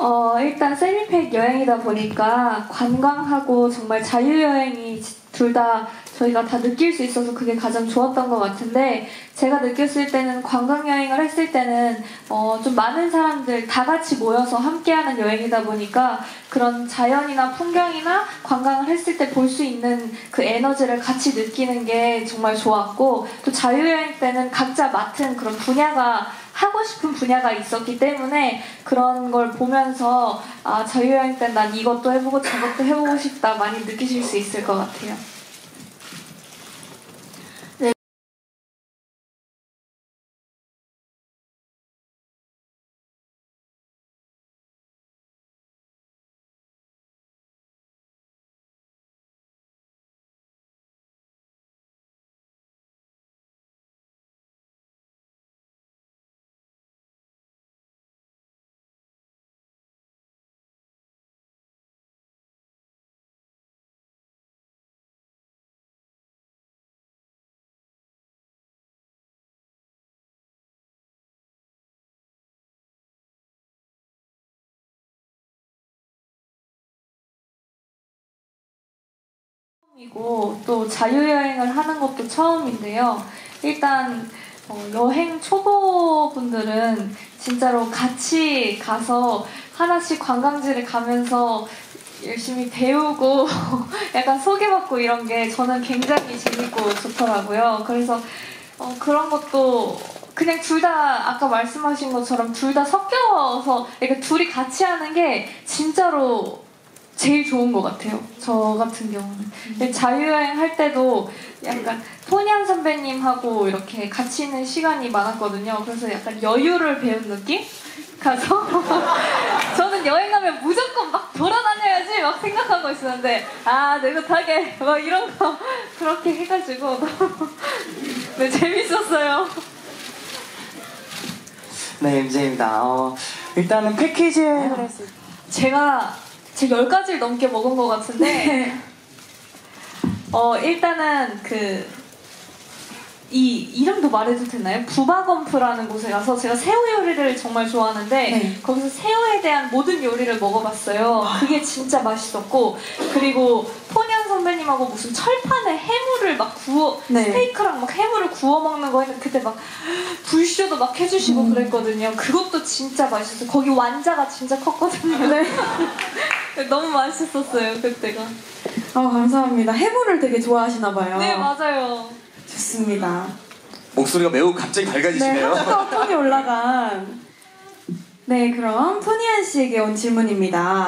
어, 일단 세미팩 여행이다 보니까 관광하고 정말 자유여행이 둘 다 저희가 다 느낄 수 있어서 그게 가장 좋았던 것 같은데 제가 느꼈을 때는 관광여행을 했을 때는 어, 좀 많은 사람들 다 같이 모여서 함께하는 여행이다 보니까 그런 자연이나 풍경이나 관광을 했을 때 볼 수 있는 그 에너지를 같이 느끼는 게 정말 좋았고 또 자유여행 때는 각자 맡은 그런 분야가 하고 싶은 분야가 있었기 때문에 그런 걸 보면서 아, 자유여행 때 난 이것도 해보고 저것도 해보고 싶다 많이 느끼실 수 있을 것 같아요. 이고 또 자유여행을 하는 것도 처음인데요. 일단 어, 여행 초보분들은 진짜로 같이 가서 하나씩 관광지를 가면서 열심히 배우고 약간 소개받고 이런 게 저는 굉장히 재밌고 좋더라고요. 그래서 어, 그런 것도 그냥 둘 다 아까 말씀하신 것처럼 둘 다 섞여서 이렇게 둘이 같이 하는 게 진짜로 제일 좋은 것 같아요. 저 같은 경우는. 자유여행 할 때도 약간 토니안 선배님하고 이렇게 같이 있는 시간이 많았거든요. 그래서 약간 여유를 배운 느낌? 가서 저는 여행 가면 무조건 막 돌아다녀야지 막 생각하고 있었는데 아 느긋하게 막 이런 거 그렇게 해가지고 네 재밌었어요. 네, MJ입니다. 어, 일단은 패키지 여행을 했을 때 제가 제 10가지를 넘게 먹은 것 같은데 어 일단은 그 이 이름도 말해도 되나요? 부바건프라는 곳에 가서 제가 새우 요리를 정말 좋아하는데 네. 거기서 새우에 대한 모든 요리를 먹어봤어요. 그게 진짜 맛있었고 그리고 토니안 선배님하고 무슨 철판에 해물을 막 구워 네. 스테이크랑 막 해물을 구워 먹는 거 했는데 그때 막 불쇼도 막 해주시고 음. 그랬거든요. 그것도 진짜 맛있었어요. 거기 완자가 진짜 컸거든요. 네. 너무 맛있었어요 그때가. 아, 감사합니다. 해물을 되게 좋아하시나 봐요. 네 맞아요. 좋습니다. 목소리가 매우 갑자기 네, 밝아지시네요. 한껏 톤이 올라간. 네, 그럼 토니안 씨에게 온 질문입니다.